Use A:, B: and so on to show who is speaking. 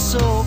A: soul.